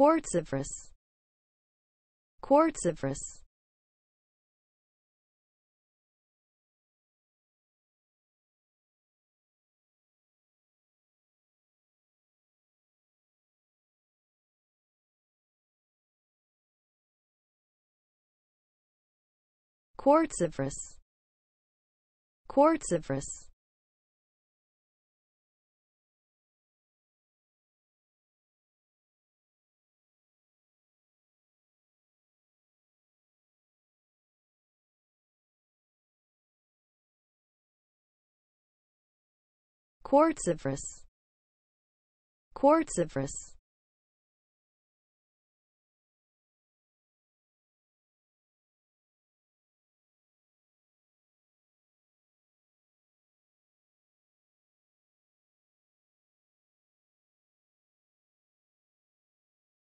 quartziferous quartziferous quartziferous quartziferous quartziferous quartziferous